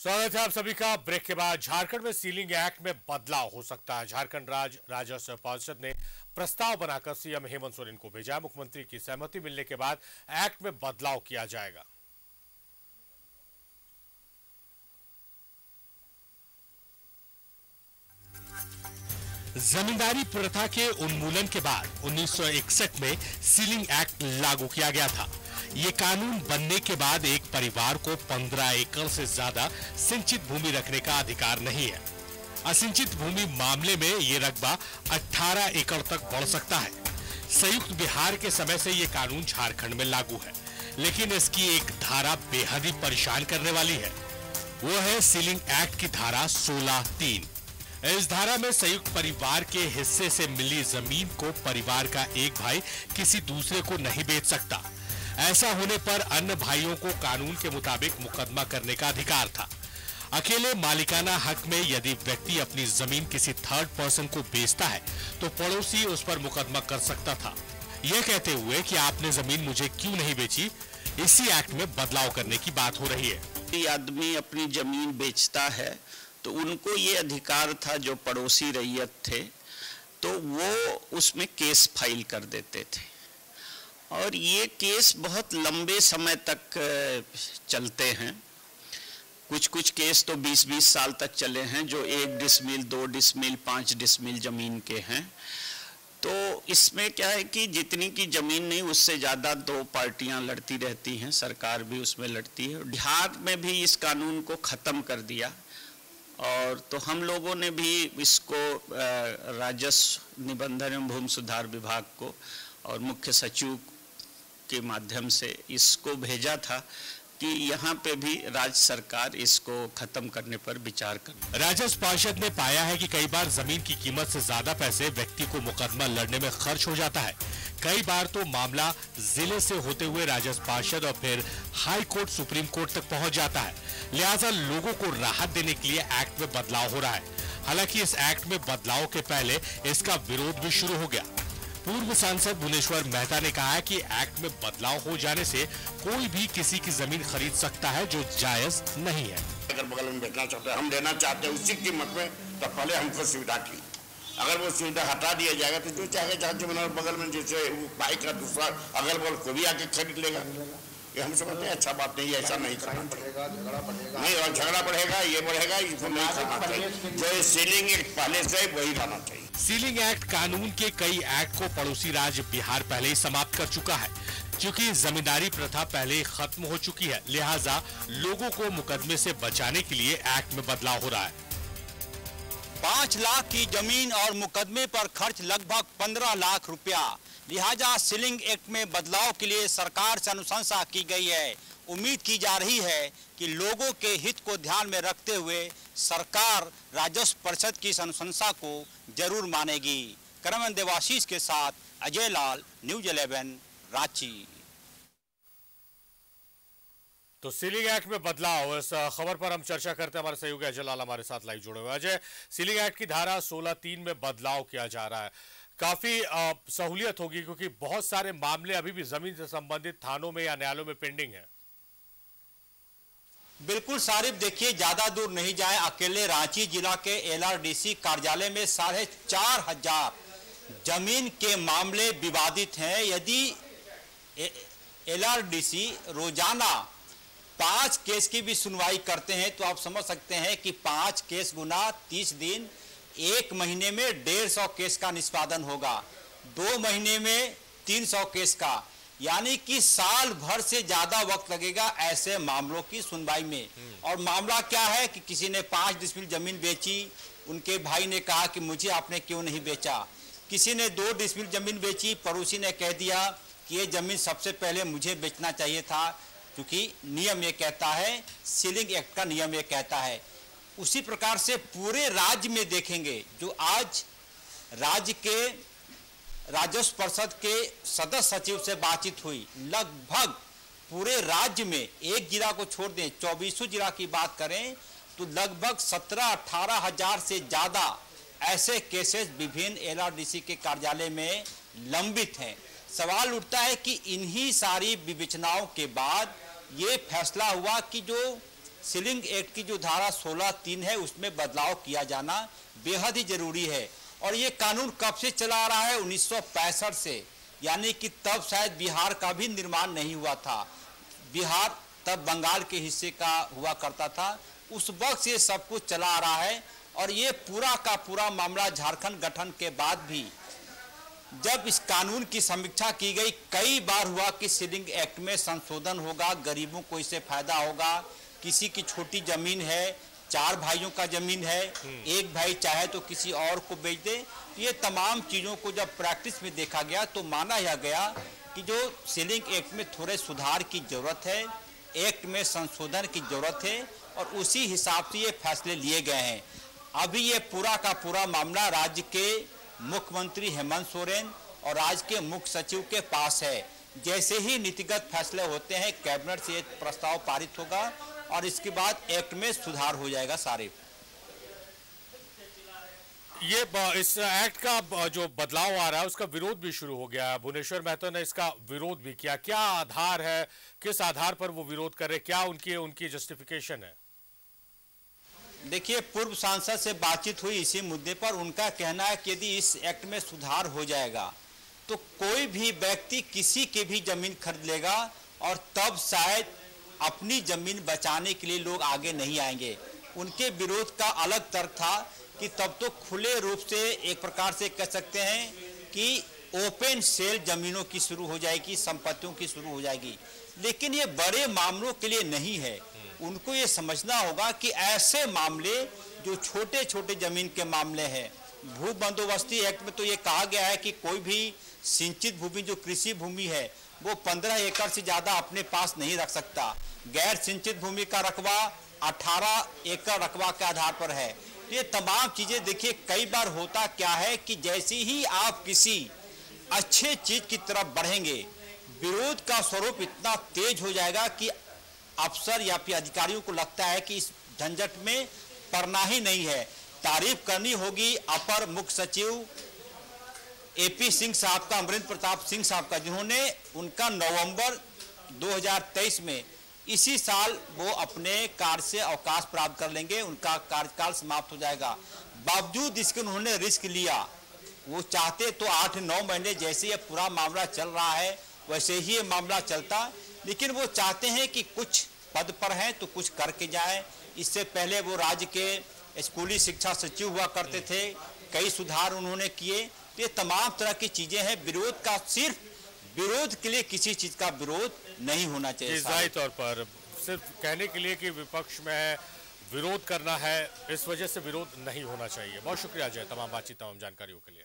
स्वागत है आप सभी का ब्रेक के बाद। झारखंड में सीलिंग एक्ट में बदलाव हो सकता है। झारखंड राज्य राजस्व पार्षद ने प्रस्ताव बनाकर सीएम हेमंत सोरेन को भेजा। है मुख्यमंत्री की सहमति मिलने के बाद एक्ट में बदलाव किया जाएगा। जमींदारी प्रथा के उन्मूलन के बाद 1961 में सीलिंग एक्ट लागू किया गया था। ये कानून बनने के बाद एक परिवार को 15 एकड़ से ज़्यादा सिंचित भूमि रखने का अधिकार नहीं है। असिंचित भूमि मामले में ये रकबा 18 एकड़ तक बढ़ सकता है। संयुक्त बिहार के समय से ये कानून झारखंड में लागू है, लेकिन इसकी एक धारा बेहद ही परेशान करने वाली है। वो है सीलिंग एक्ट की धारा 16 तीन। इस धारा में संयुक्त परिवार के हिस्से से मिली ज़मीन को परिवार का एक भाई किसी दूसरे को नहीं बेच सकता। ऐसा होने पर अन्य भाइयों को कानून के मुताबिक मुकदमा करने का अधिकार था। अकेले मालिकाना हक में यदि व्यक्ति अपनी ज़मीन किसी थर्ड पर्सन को बेचता है तो पड़ोसी उस पर मुकदमा कर सकता था। यह कहते हुए कि आपने ज़मीन मुझे क्यों नहीं बेची? इसी एक्ट में बदलाव करने की बात हो रही है। आदमी अपनी ज़मीन बेचता है तो उनको ये अधिकार था जो पड़ोसी रैयत थे तो वो उसमें केस फ़ाइल कर देते थे। और ये केस बहुत लंबे समय तक चलते हैं। कुछ कुछ केस तो 20-20 साल तक चले हैं, जो एक डिसमिल, दो डिसमिल, पाँच डिसमिल ज़मीन के हैं। तो इसमें क्या है कि जितनी की ज़मीन नहीं, उससे ज़्यादा दो पार्टियाँ लड़ती रहती हैं, सरकार भी उसमें लड़ती है। बिहार में भी इस कानून को ख़त्म कर दिया। और तो हम लोगों ने भी इसको राजस्व निबंधन एवं भूमि सुधार विभाग को और मुख्य सचिव के माध्यम से इसको भेजा था कि यहाँ पे भी राज्य सरकार इसको खत्म करने पर विचार कर राजस्व पार्षद ने पाया है कि कई बार ज़मीन की कीमत से ज़्यादा पैसे व्यक्ति को मुकदमा लड़ने में खर्च हो जाता है। कई बार तो मामला ज़िले से होते हुए राजस्व पार्षद और फिर हाई कोर्ट, सुप्रीम कोर्ट तक पहुँच जाता है। लिहाजा लोगों को राहत देने के लिए एक्ट में बदलाव हो रहा है। हालाँकि इस एक्ट में बदलाव के पहले इसका विरोध भी शुरू हो गया। पूर्व सांसद भुवनेश्वर मेहता ने कहा है कि एक्ट में बदलाव हो जाने से कोई भी किसी की ज़मीन खरीद सकता है जो जायज़ नहीं है। अगर बगल में बेचना चाहते हैं, हम लेना चाहते हैं, उसी कीमत में तो पहले हमको सुविधा की। अगर वो सुविधा हटा दिया जाएगा तो जो चाहे ज़मीन बगल में जैसे बाइक का दूसरा अगल बगल को भी आके खरीद लेगा। ये हम समझते हैं अच्छा बात नहीं ऐसा नहीं करना पड़ेगा नहीं, और झगड़ा बढ़ेगा, ये बढ़ेगा, इसको नहीं करना चाहिए। जो सीलिंग पहले से, वही रहना चाहिए। सीलिंग एक्ट कानून के कई एक्ट को पड़ोसी राज्य बिहार पहले ही समाप्त कर चुका है, क्योंकि जमींदारी प्रथा पहले खत्म हो चुकी है। लिहाजा लोगों को मुकदमे से बचाने के लिए एक्ट में बदलाव हो रहा है। पाँच लाख की ज़मीन और मुकदमे पर खर्च लगभग पंद्रह लाख रुपया। लिहाजा सीलिंग एक्ट में बदलाव के लिए सरकार से अनुशंसा की गई है। उम्मीद की जा रही है कि लोगों के हित को ध्यान में रखते हुए सरकार राजस्व परिषद की इस अनुशंसा को ज़रूर मानेगी। करमन देवाशीष के साथ अजय लाल, न्यूज़ इलेवन, रांची। तो सीलिंग एक्ट में बदलाव, इस खबर पर हम चर्चा करते हैं। हमारे सहयोगी अजय लाल हमारे साथ लाइव जुड़े हुए अजय, सीलिंग एक्ट की धारा 16 तीन में बदलाव किया जा रहा है। काफ़ी सहूलियत होगी क्योंकि बहुत सारे मामले अभी भी ज़मीन से संबंधित थानों में या न्यायालयों में पेंडिंग है। बिल्कुल सारिफ, देखिए, ज़्यादा दूर नहीं जाए। अकेले रांची जिला के एलआरडीसी कार्यालय में साढ़े चार हज़ार ज़मीन के मामले विवादित हैं। यदि एलआरडीसी रोज़ाना पाँच केस की भी सुनवाई करते हैं तो आप समझ सकते हैं कि पाँच केस गुना तीस दिन एक महीने में डेढ़ सौ केस का निष्पादन होगा। दो महीने में तीन सौ केस का। यानी कि साल भर से ज़्यादा वक्त लगेगा ऐसे मामलों की सुनवाई में। और मामला क्या है कि किसी ने पाँच डिसमिल ज़मीन बेची उनके भाई ने कहा कि मुझे आपने क्यों नहीं बेचा? किसी ने दो डिसमिल ज़मीन बेची पड़ोसी ने कह दिया कि ये ज़मीन सबसे पहले मुझे बेचना चाहिए था क्योंकि नियम ये कहता है सीलिंग एक्ट का नियम ये कहता है। उसी प्रकार से पूरे राज्य में देखेंगे, जो आज राज्य के राजस्व परिषद के सदस्य सचिव से बातचीत हुई, लगभग पूरे राज्य में एक जिला को छोड़ दें, चौबीसों जिला की बात करें तो लगभग सत्रह, अठारह हज़ार से ज़्यादा ऐसे केसेस विभिन्न एलआरडीसी के कार्यालय में लंबित हैं। सवाल उठता है कि इन्हीं सारी विवेचनाओं के बाद ये फैसला हुआ कि जो सीलिंग एक्ट की जो धारा 16 तीन है, उसमें बदलाव किया जाना बेहद ही ज़रूरी है। और ये कानून कब से चला आ रहा है? उन्नीस सौ पैंसठ से। यानी कि तब शायद बिहार का भी निर्माण नहीं हुआ था। बिहार तब बंगाल के हिस्से का हुआ करता था। उस वक्त से सब कुछ चला आ रहा है। और ये पूरा का पूरा मामला झारखंड गठन के बाद भी, जब इस कानून की समीक्षा की गई, कई बार हुआ कि सीलिंग एक्ट में संशोधन होगा, गरीबों को इससे फ़ायदा होगा। किसी की छोटी ज़मीन है चार भाइयों का ज़मीन है एक भाई चाहे तो किसी और को बेच दे। ये तमाम चीज़ों को जब प्रैक्टिस में देखा गया तो माना यह गया कि जो सीलिंग एक्ट में थोड़े सुधार की ज़रूरत है एक्ट में संशोधन की ज़रूरत है और उसी हिसाब से ये फैसले लिए गए हैं। अभी ये पूरा का पूरा मामला राज्य के मुख्यमंत्री हेमंत सोरेन और राज्य के मुख्य सचिव के पास है। जैसे ही नीतिगत फैसले होते हैं कैबिनेट से एक प्रस्ताव पारित होगा और इसके बाद एक्ट में सुधार हो जाएगा सारे। ये इस एक्ट का जो बदलाव आ रहा है उसका विरोध भी शुरू हो गया है। भुवनेश्वर महतो ने इसका विरोध भी किया। क्या आधार है? किस आधार पर वो विरोध कर रहे क्या उनकी उनकी जस्टिफिकेशन है? देखिए पूर्व सांसद से बातचीत हुई इसी मुद्दे पर। उनका कहना है कि यदि इस एक्ट में सुधार हो जाएगा तो कोई भी व्यक्ति किसी की भी ज़मीन खरीद लेगा और तब शायद अपनी ज़मीन बचाने के लिए लोग आगे नहीं आएँगे। उनके विरोध का अलग तर्क था कि तब तो खुले रूप से एक प्रकार से कह सकते हैं कि ओपन सेल जमीनों की शुरू हो जाएगी, संपत्तियों की शुरू हो जाएगी। लेकिन ये बड़े मामलों के लिए नहीं है। उनको ये समझना होगा कि ऐसे मामले जो छोटे छोटे ज़मीन के मामले हैं, भू बंदोबस्ती एक्ट में तो ये कहा गया है कि कोई भी सिंचित भूमि, जो कृषि भूमि है, वो पंद्रह एकड़ से ज़्यादा अपने पास नहीं रख सकता। गैर सिंचित भूमि का रकबा अठारह एकड़ रकबा के आधार पर है। ये तमाम चीज़ें देखिए, कई बार होता क्या है कि जैसे ही आप किसी अच्छे चीज़ की तरफ़ बढ़ेंगे, विरोध का स्वरूप इतना तेज हो जाएगा कि अफसर या फिर अधिकारियों को लगता है कि इस झंझट में पड़ना ही नहीं है। तारीफ़ करनी होगी अपर मुख्य सचिव एपी सिंह साहब का, अमरिंदर प्रताप सिंह साहब का, जिन्होंने उनका नवंबर 2023 में इसी साल वो अपने कार्य से अवकाश प्राप्त कर लेंगे, उनका कार्यकाल समाप्त हो जाएगा। बावजूद इसके उन्होंने रिस्क लिया, वो चाहते तो आठ नौ महीने जैसे ये पूरा मामला चल रहा है, वैसे ही ये मामला चलता, लेकिन वो चाहते हैं कि कुछ पद पर हैं तो कुछ करके जाए। इससे पहले वो राज्य के स्कूली शिक्षा सचिव हुआ करते थे, कई सुधार उन्होंने किए तो ये तमाम तरह की चीज़ें हैं। विरोध का सिर्फ़ विरोध के लिए किसी चीज़ का विरोध नहीं होना चाहिए तौर पर सिर्फ़ कहने के लिए कि विपक्ष में है विरोध करना है इस वजह से विरोध नहीं होना चाहिए। बहुत शुक्रिया जय तमाम बातचीत तमाम जानकारियों के लिए।